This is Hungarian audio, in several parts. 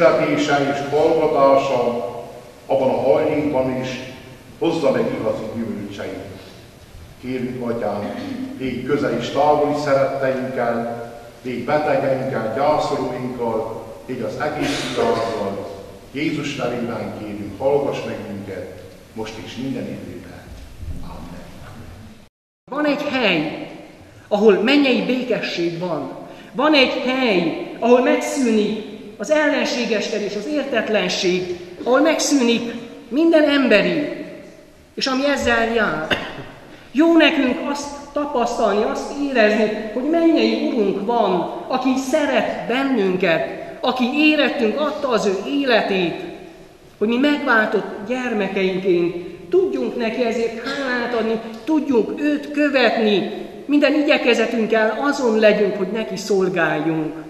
hirdetése és hallgatása abban a hajlékban is hozza meg igazi gyümölcseit. Kérjük, Atyám, légy közel és távoli szeretteinkkel, légy betegeinkkel, gyászolóinkkal, légy az egész világgal. Jézus nevében kérünk, hallgass meg minket, most is minden időben. Amen. Van egy hely, ahol mennyei békesség van. Van egy hely, ahol megszűnik az ellenségeskedés, az értetlenség, ahol megszűnik minden emberi, és ami ezzel jár. Jó nekünk azt tapasztalni, azt érezni, hogy mennyei Urunk van, aki szeret bennünket, aki érettünk adta az ő életét, hogy mi megváltott gyermekeinként tudjunk neki ezért hálát adni, tudjunk őt követni, minden igyekezetünkkel azon legyünk, hogy neki szolgáljunk.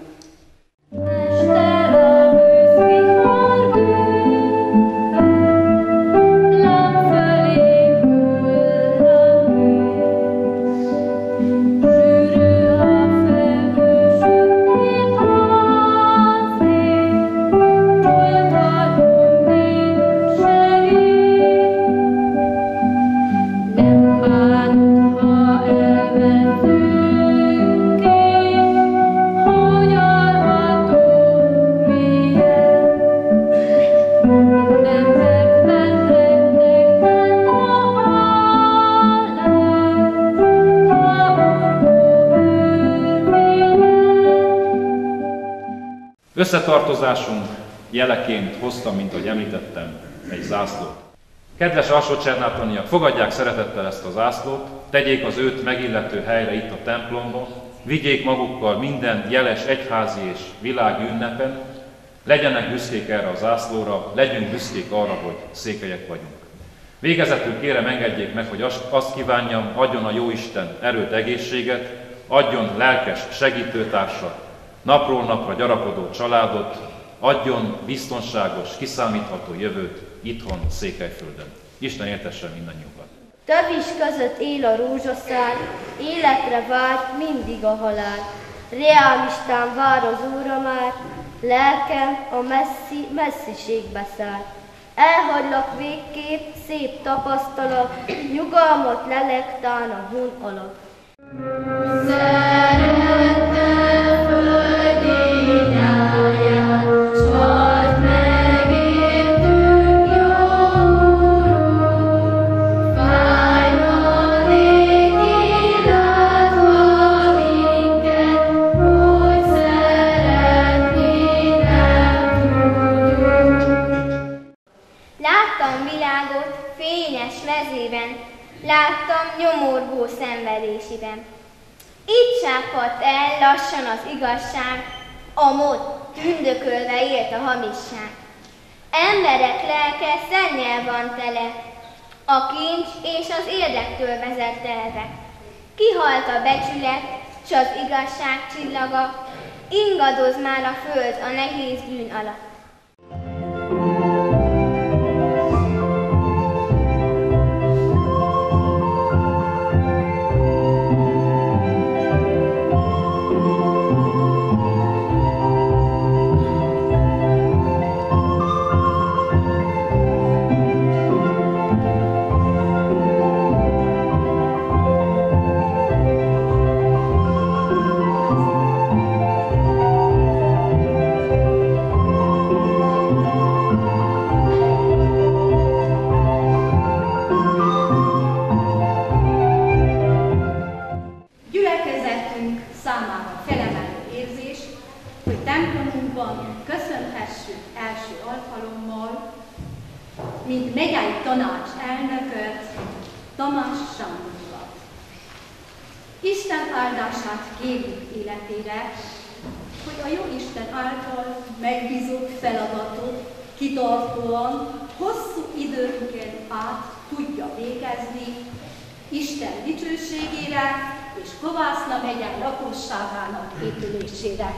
Összetartozásunk jeleként hoztam, mint ahogy említettem, egy zászlót. Kedves alsócsernátaniak, fogadják szeretettel ezt a zászlót, tegyék az őt megillető helyre itt a templomban, vigyék magukkal minden jeles egyházi és világi ünnepen, legyenek büszkék erre a zászlóra, legyünk büszkék arra, hogy székelyek vagyunk. Végezetül kérem, engedjék meg, hogy azt kívánjam, adjon a Jóisten erőt, egészséget, adjon lelkes segítőtársat, napról napra gyarapodó családot, adjon biztonságos, kiszámítható jövőt itthon Székelyföldön. Isten értesse mindannyiukat. Tövis között él a rózsaszár, életre vár mindig a halál. Reálistán vár az óra már, lelkem a messzi, messziségbe száll. Elhagylak végképp, szép tapasztalat, nyugalmat lelektán a hun alatt. Szeretem. Láttam nyomorgó szenvedésében. Itt sápadt el lassan az igazság, a mód tündökölve élt a hamisság. Emberek lelke szennyel van tele, a kincs és az érdektől vezet elve. Kihalt a becsület, s az igazság csillaga, ingadoz már a föld a nehéz bűn alatt. elnököt, Tamás Sándorokat. Isten áldását kérjük életére, hogy a jó Isten által megbízott feladatot kitartóan, hosszú időnként át tudja végezni, Isten dicsőségére és Kovászna megyen lakosságának épülésére.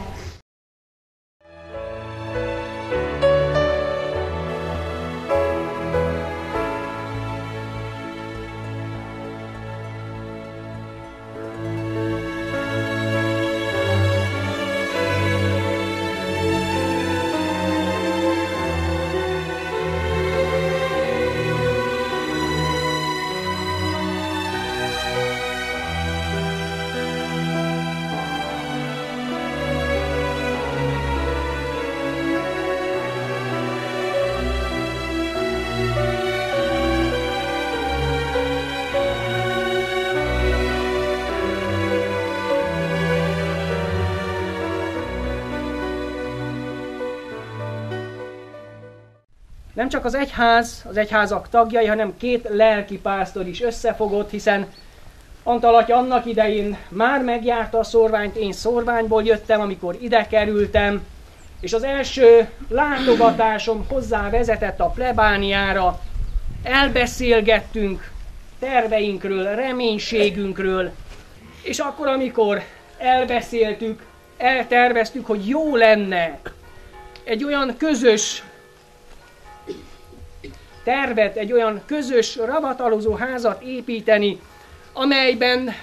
Nem csak az egyház, az egyházak tagjai, hanem két lelki pásztor is összefogott, hiszen Antal atya annak idején már megjárta a szorványt, én szorványból jöttem, amikor ide kerültem, és az első látogatásom hozzá vezetett a plebániára, elbeszélgettünk terveinkről, reménységünkről, és akkor, amikor elbeszéltük, elterveztük, hogy jó lenne egy olyan közös tervet, egy olyan közös ravatalozó házat építeni, amelyben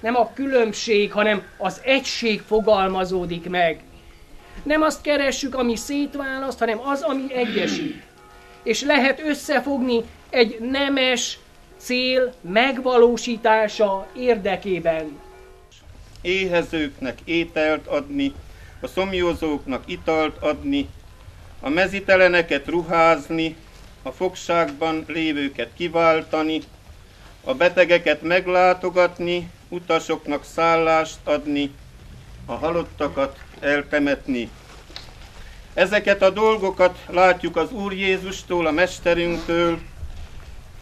nem a különbség, hanem az egység fogalmazódik meg. Nem azt keressük, ami szétválaszt, hanem az, ami egyesít. És lehet összefogni egy nemes cél megvalósítása érdekében. Éhezőknek ételt adni, a szomjózóknak italt adni, a meziteleneket ruházni, a fogságban lévőket kiváltani, a betegeket meglátogatni, utasoknak szállást adni, a halottakat eltemetni. Ezeket a dolgokat látjuk az Úr Jézustól, a Mesterünktől,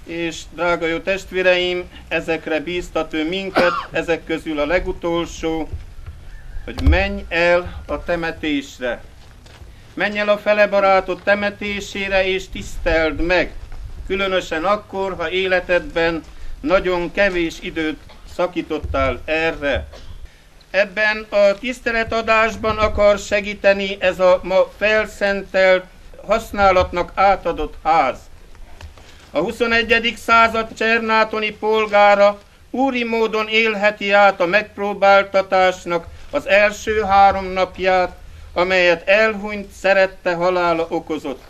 és drága jó testvéreim, ezekre bíztat ő minket, ezek közül a legutolsó, hogy menj el a temetésre. Menj el a fele barátod temetésére, és tiszteld meg, különösen akkor, ha életedben nagyon kevés időt szakítottál erre. Ebben a tiszteletadásban akar segíteni ez a ma felszentelt, használatnak átadott ház. A 21. század csernátoni polgára úri módon élheti át a megpróbáltatásnak az első három napját, amelyet elhunyt szerette halála okozott.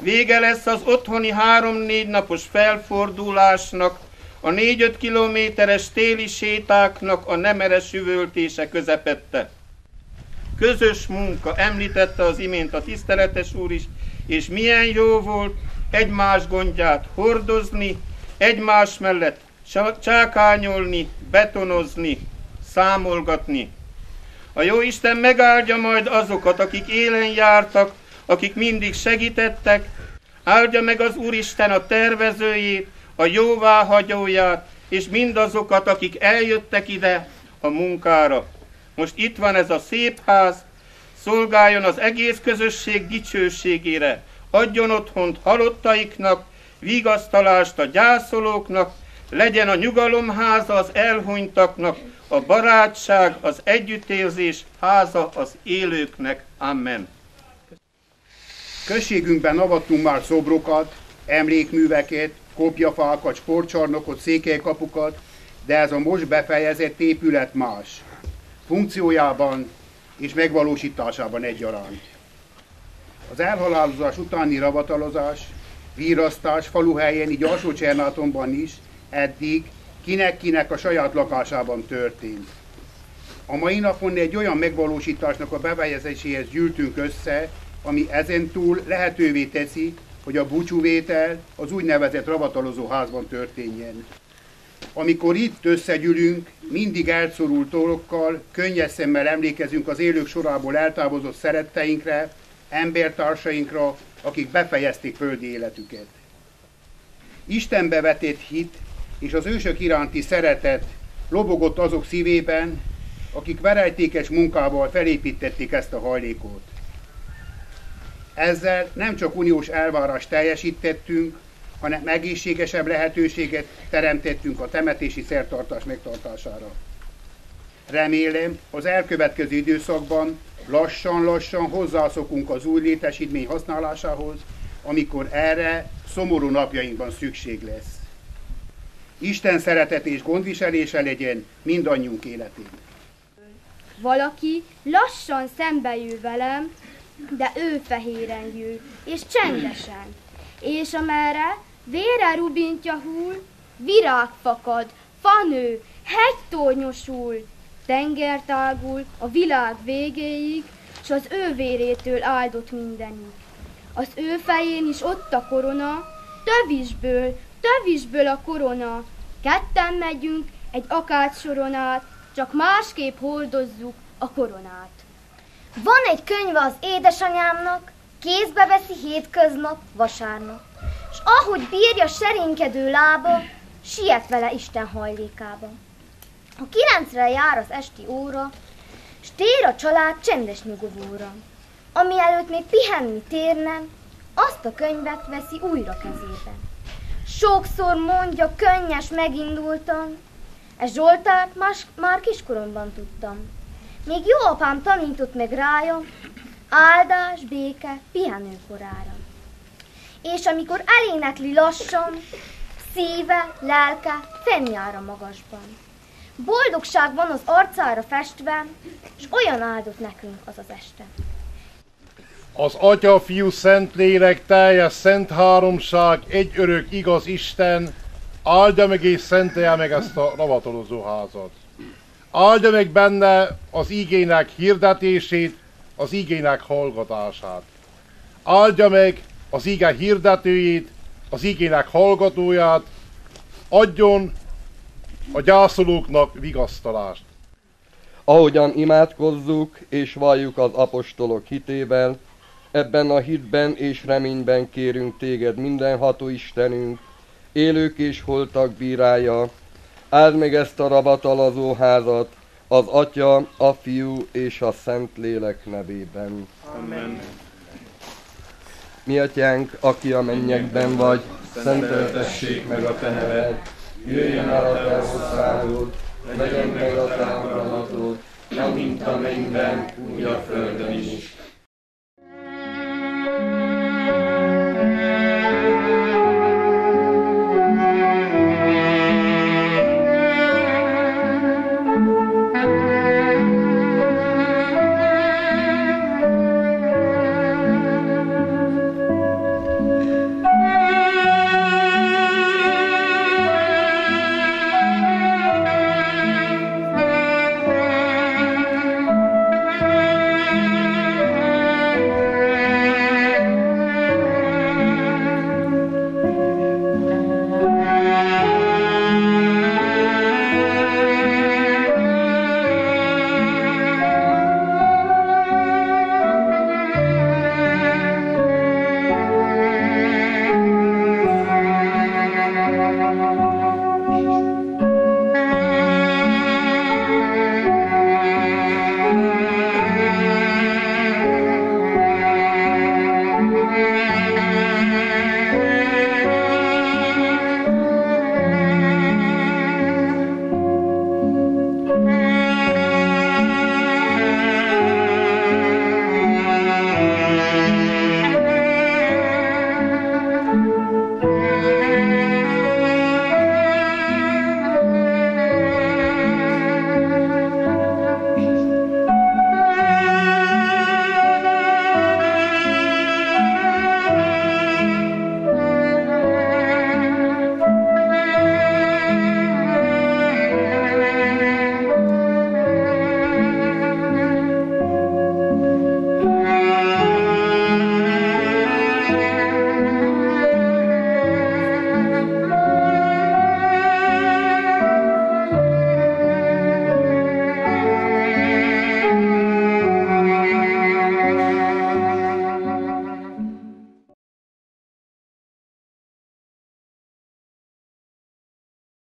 Vége lesz az otthoni három-négy napos felfordulásnak, a négy-öt kilométeres téli sétáknak a nemeres üvöltése közepette. Közös munka, említette az imént a tiszteletes úr is, és milyen jó volt egymás gondját hordozni, egymás mellett csákányolni, betonozni, számolgatni. A jó Isten megáldja majd azokat, akik élen jártak, akik mindig segítettek, áldja meg az Úristen a tervezőjét, a jóváhagyóját, és mindazokat, akik eljöttek ide a munkára. Most itt van ez a szép ház, szolgáljon az egész közösség dicsőségére, adjon otthont halottaiknak, vigasztalást a gyászolóknak, legyen a nyugalomháza az elhunytaknak, a barátság, az együttérzés háza az élőknek. Amen. Községünkben avattunk már szobrokat, emlékműveket, kopjafákat, sportcsarnokot, székelykapukat, de ez a most befejezett épület más. Funkciójában és megvalósításában egyaránt. Az elhalálozás utáni ravatalozás, vírasztás faluhelyen, így alsó is eddig kinek-kinek a saját lakásában történt. A mai napon egy olyan megvalósításnak a befejezéséhez gyűltünk össze, ami ezentúl lehetővé teszi, hogy a búcsúvétel az úgynevezett ravatalozó házban történjen. Amikor itt összegyűlünk, mindig elszorult torokkal, könnyes szemmel emlékezünk az élők sorából eltávozott szeretteinkre, embertársainkra, akik befejezték földi életüket. Istenbe vetett hit és az ősök iránti szeretet lobogott azok szívében, akik verejtékes munkával felépítették ezt a hajlékot. Ezzel nem csak uniós elvárást teljesítettünk, hanem egészségesebb lehetőséget teremtettünk a temetési szertartás megtartására. Remélem, az elkövetkező időszakban lassan-lassan hozzászokunk az új létesítmény használásához, amikor erre szomorú napjainkban szükség lesz. Isten szeretet és gondviselése legyen mindannyiunk életén. Valaki lassan szembe jő velem, de ő fehéren jő, és csendesen. És amerre vére rubintja hull, virág fakad, fanő, hegytornyosul, tenger tágul a világ végéig, s az ő vérétől áldott mindenik. Az ő fején is ott a korona, tövisből, tövisből a korona. Ketten megyünk egy akács soron át, csak másképp hordozzuk a koronát. Van egy könyve az édesanyámnak, Kézbe veszi hétköznap, vasárnap, és ahogy bírja serénykedő lába, siet vele Isten hajlékába. A kilencre jár az esti óra, s tér a család csendes nyugovóra. Ami előtt még pihenni térne, azt a könyvet veszi újra kezébe. Sokszor mondja, könnyes megindultam, ez Zsoltárt más, már kiskoromban tudtam. Még jó apám tanított meg rája, áldás, béke, pihenőkorára. És amikor elénekli lassan, szíve, lelke fennjár magasban. Boldogság van az arcára festve, és olyan áldott nekünk az az este. Az Atya, Fiú, Szent Lélek, teljes szent háromság, egy örök igaz Isten, áldja meg és szentelje meg ezt a ravatolozó házat. Áldja meg benne az igének hirdetését, az igének hallgatását. Áldja meg az ige hirdetőjét, az igének hallgatóját, adjon a gyászolóknak vigasztalást. Ahogyan imádkozzuk és valljuk az apostolok hitével, ebben a hitben és reményben kérünk téged mindenható Istenünk, élők és holtak bírája, áld meg ezt a ravatalazó házat, az Atya, a Fiú és a Szent Lélek nevében. Amen. Mi atyánk, aki a mennyekben vagy, szenteltessék meg a te neved, jöjjön el a te országod, legyen meg a te akaratod, amint a mennyben, úgy a földön is.